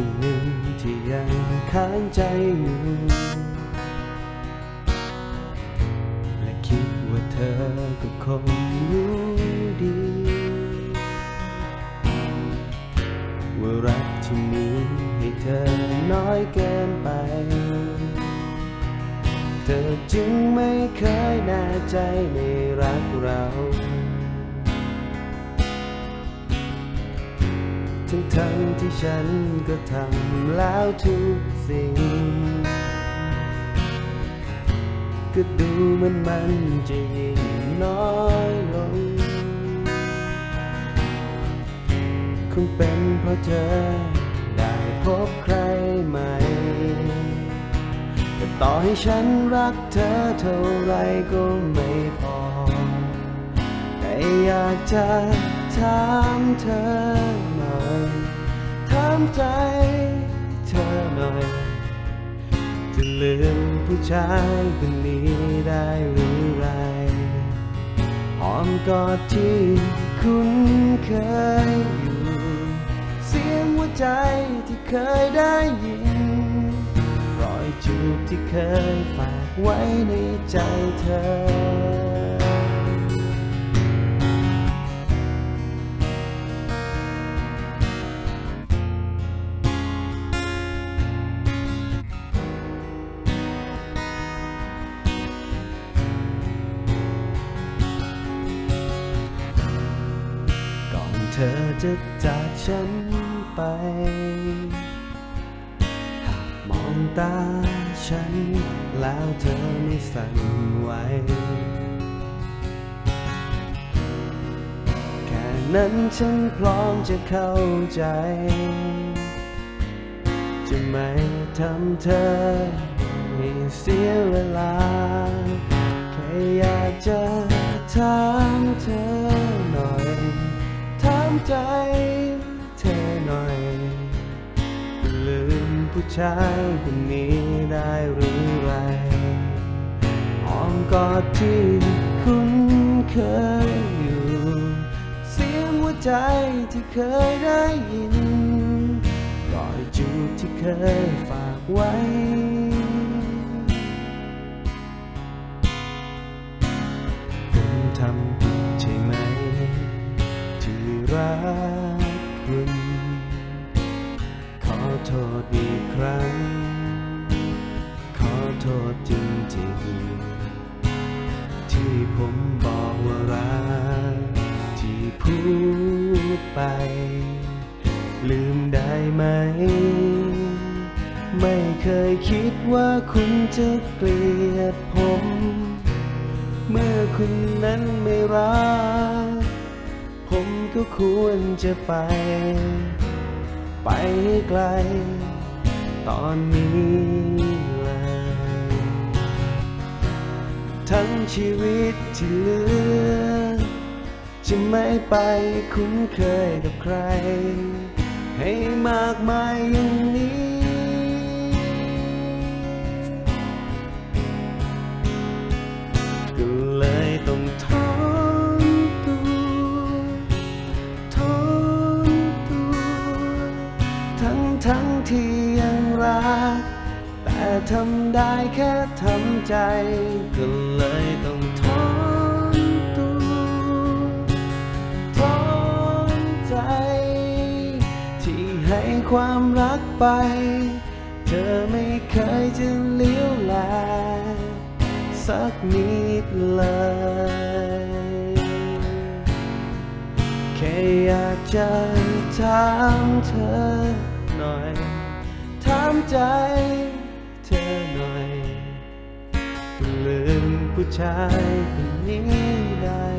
ิ่งหนึ่งที่ยังค้างใจอยู่ และคิดว่าเธอก็คงรู้ดี ว่ารักที่มีให้เธอน้อยเกินไป เธอจึงไม่เคยแน่ใจในรักเรา ทั้งทั้งที่ฉันก็ทำแล้วทุกสิ่ง ก็ดูเหมันมันจะยิ่งน้อยลง คงเป็นเพราะเธอได้พบใครใหม่ แต่ต่อให้ฉันรักเธอเท่าไรก็ไม่พอ แต่อยากจะถามเธอ ใจเธอหน่อย จะลืมผู้ชายคนนี้ได้หรือไรหอมกอดที่คุ้นเคยอยู่ เสียงหัวใจที่เคยได้ยิน รอยจูบที่เคยฝากไว้ในใจเธอ อนเธอจะจากฉันไป หากมองตาฉัน แล้วเธอไม่สั่นไหว แค่นั้นฉันพร้อมจะเข้าใจ จะไม่ทำเธอให้เสียเวลา แค่อยากจะถาม ใจเธอหน่อย ลืมผู้ชายคนนี้ได้หรือไรหอมกอดที่คุ้นเคยอยู่ เสียงหัวใจที่เคยได้ยินรอยจูบที่เคยฝากไว้ ไป ลืมได้ไหม ไม่เคยคิดว่าคุณจะเกลียดผม เมื่อคุณนั้นไม่รัก ผมก็ควรจะไป ไปไกล ตอนนี้เลยทั้งชีวิตที่เหลือ จะไม่ไปคุ้นเคยกับใคร ให้มากมายอย่างนี้ ก็เลยต้องทนตัวทนตัว ทั้งทั้งที่ยังรัก แต่ทำได้แค่ทำใจ ก็เลยต้องทน ความรักไป เธอไม่เคยจะเลี้ยวแลสักนิดเลย แค่อยากจะถามเธอหน่อย ถามใจเธอหน่อยลืมผู้ชายคนนี้ได้